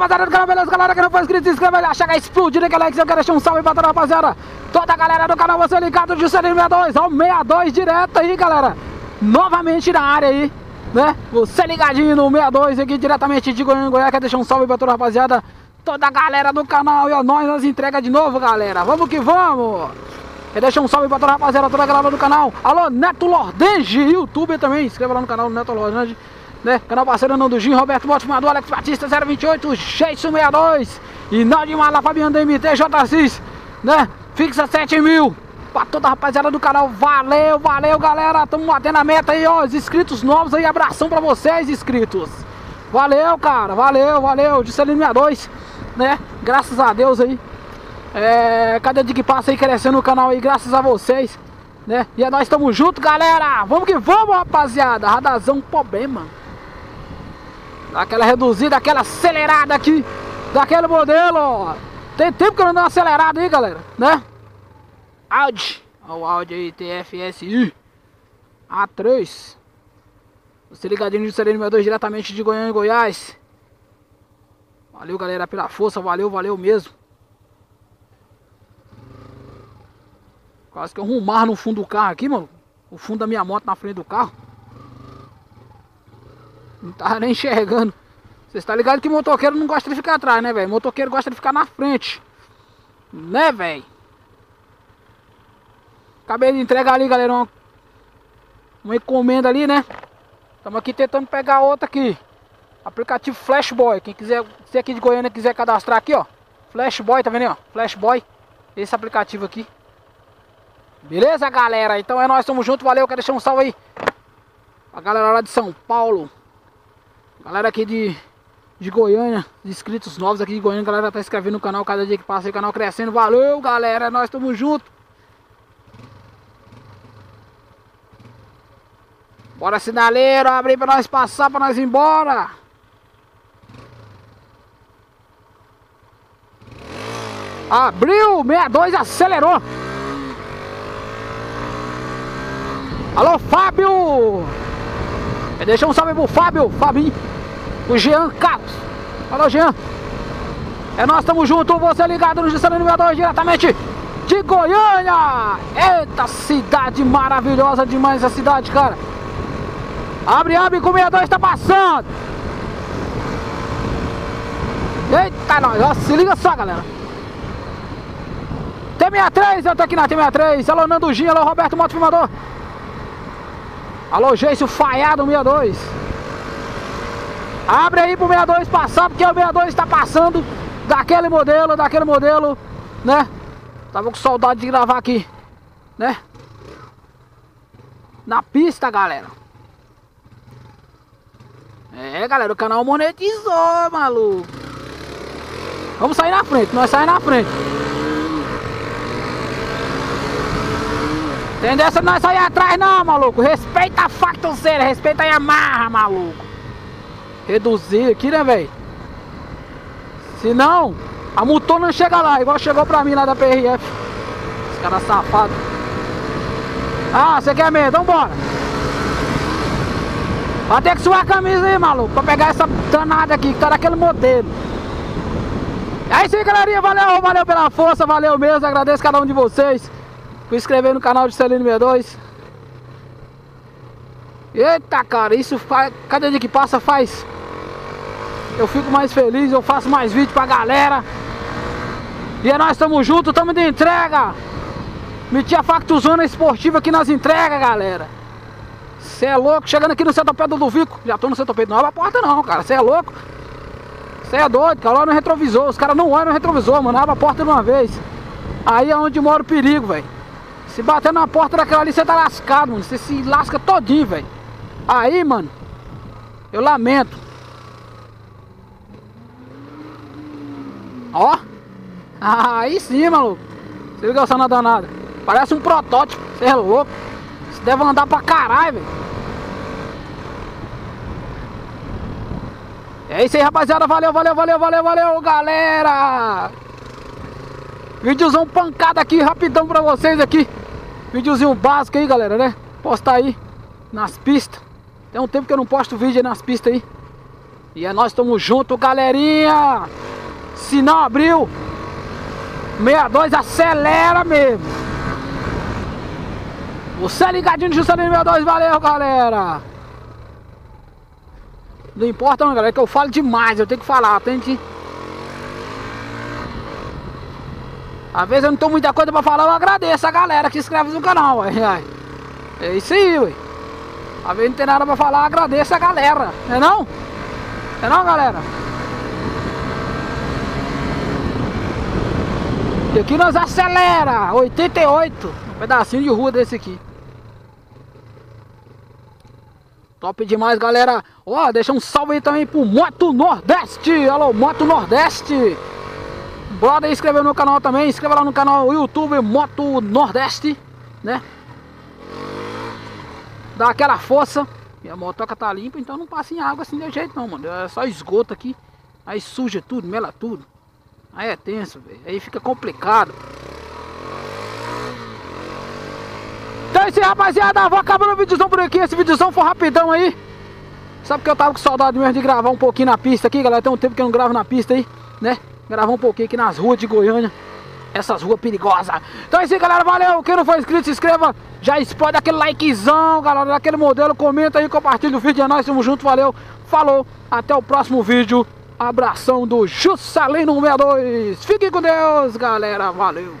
rapaziada do canal, beleza, galera que não foi inscrito, se inscreva aí, chega explodindo aquele like, eu quero deixar um salve pra toda a rapaziada, toda a galera do canal, você ligado de 62, ó, 62 direto aí, galera, novamente na área aí, né, você ligadinho no 62 aqui, diretamente de Goiânia, Goiás, quero deixar um salve pra toda a rapaziada, toda a galera do canal, e ó, nós nas entrega de novo, galera, vamos que vamos! Quer deixar um salve pra toda a rapaziada, toda a galera do canal. Alô, Neto Lordange, youtuber também. Inscreva lá no canal Neto Lordange. Né? Canal parceiro Nando Gin, Roberto Motimador, Alex Batista 028, Jeito 62. E Naldimar lá, Fabiano DMT, JCIS, né? Fixa 7 mil. Pra toda a rapaziada do canal, valeu, valeu galera. Tamo batendo a meta aí, ó. Os inscritos novos aí, abração pra vocês, inscritos. Valeu, cara, valeu, valeu. Juscelino 62, né? Graças a Deus aí. É, cada dia que passa aí crescendo o canal aí, graças a vocês, né? E é nós estamos juntos, galera! Vamos que vamos, rapaziada! Radazão problema. Dá aquela reduzida, aquela acelerada aqui, daquele modelo, ó. Tem tempo que eu não dou uma acelerada aí, galera, né? Audi, o Audi aí, TFSI A3. Você ligadinho no Sereno 62 diretamente de Goiânia, Goiás. Valeu, galera, pela força, valeu, valeu mesmo. Quase que eu arrumar no fundo do carro aqui, mano. O fundo da minha moto na frente do carro. Não tava nem enxergando. Você está ligado que motoqueiro não gosta de ficar atrás, né, velho? Motoqueiro gosta de ficar na frente. Né, velho? Acabei de entregar ali, galera, uma, uma encomenda ali, né? Estamos aqui tentando pegar outra aqui. Aplicativo Flashboy. Quem quiser, se aqui de Goiânia quiser cadastrar aqui, ó. Flashboy, tá vendo aí, ó? Flashboy. Esse aplicativo aqui. Beleza, galera? Então é nós, tamo junto, valeu, quero deixar um salve aí A galera lá de São Paulo Galera aqui de, de Goiânia Inscritos novos aqui de Goiânia Galera tá inscrevendo no canal, cada dia que passa o canal crescendo. Valeu, galera, nós, tamo junto. Bora, sinaleiro, abre pra nós passar, pra nós ir embora. Abriu, 62, acelerou. Alô, Fábio! Deixa um salve pro Fábio, Fabinho, o Jean Carlos. Alô, Jean. É nós, estamos juntos, você ligado no Gestão 92 diretamente de Goiânia. Eita, cidade maravilhosa demais essa cidade, cara. Abre, abre, com 62 tá passando. Eita, nós, se liga só, galera. T63, eu tô aqui na T63. Alô, Nando Gin, alô, Roberto Moto Filmador. Alô, Geicio Falhado 62. Abre aí pro 62 passar, porque o 62 está passando daquele modelo, daquele modelo, né? Tava com saudade de gravar aqui, né? Na pista, galera. É, galera, o canal monetizou, maluco. Vamos sair na frente, nós saímos na frente. Tem dessa nós sair atrás não, maluco. Respeita a factoceira, respeita a Yamaha, maluco. Reduzir aqui, né, velho? Senão, a motor não chega lá, igual chegou pra mim lá da PRF. Esse cara safado. Ah, você quer medo? Vambora. Vai ter que suar a camisa aí, maluco, pra pegar essa danada aqui, que tá daquele modelo. É isso aí, galerinha. Valeu, valeu pela força, valeu mesmo. Agradeço cada um de vocês por inscrever no canal de Celino 62. Eita, cara, isso faz. Cada dia que passa faz. Eu fico mais feliz, eu faço mais vídeo pra galera. E é nós estamos juntos, estamos de entrega. Meti a factuzona esportiva aqui nas entregas, galera. Você é louco, chegando aqui no centopédio do Vico. Já tô no centopédio, não abre a porta não, cara. Você é louco. Você é doido, cara. Olha no retrovisor. Os caras não olham no retrovisor, mano. Abre a porta de uma vez. Aí é onde mora o perigo, velho. Se bater na porta daquela ali, você tá lascado, mano. Você se lasca todinho, velho. Aí, mano, eu lamento. Ó. Aí sim, maluco. Você liga essa danada. Parece um protótipo. Você é louco. Você deve andar pra caralho, velho. É isso aí, rapaziada. Valeu, valeu, valeu, valeu, valeu, galera. Vídeozão pancada aqui, rapidão pra vocês aqui. Videozinho básico aí, galera, né? Postar aí nas pistas. Tem um tempo que eu não posto vídeo aí nas pistas aí. E é nós estamos junto, galerinha. Se não abriu, 62 acelera mesmo. Você é ligadinho de Juscelino 62, valeu, galera. Não importa não, galera, que eu falo demais, eu tenho que falar, tem que... Às vezes eu não tenho muita coisa pra falar, eu agradeço a galera que inscreve no canal, ué. É isso aí, ué. Às vezes não tem nada pra falar, agradeço a galera, é não? É não, galera? E aqui nós acelera, 88, um pedacinho de rua desse aqui. Top demais, galera. Ó, deixa um salve aí também pro Moto Nordeste. Alô, Moto Nordeste. Bora aí inscrever no canal também. Inscreva lá no canal YouTube Moto Nordeste, né? Dá aquela força. Minha motoca tá limpa, então não passa em água assim de jeito não, mano. É só esgoto aqui. Aí suja tudo, mela tudo. Aí é tenso, velho. Aí fica complicado. Então é isso aí, rapaziada. Vou acabando o videozão por aqui. Esse videozão foi rapidão aí. Sabe que eu tava com saudade mesmo de gravar um pouquinho na pista aqui, galera. Tem um tempo que eu não gravo na pista aí, né? Gravar um pouquinho aqui nas ruas de Goiânia. Essas ruas perigosas. Então é isso aí, galera. Valeu. Quem não for inscrito, se inscreva. Já explode aquele likezão, galera. Daquele modelo. Comenta aí, compartilha o vídeo. É nóis, tamo junto. Valeu. Falou. Até o próximo vídeo. Abração do Juscelino 62. Fiquem com Deus, galera. Valeu.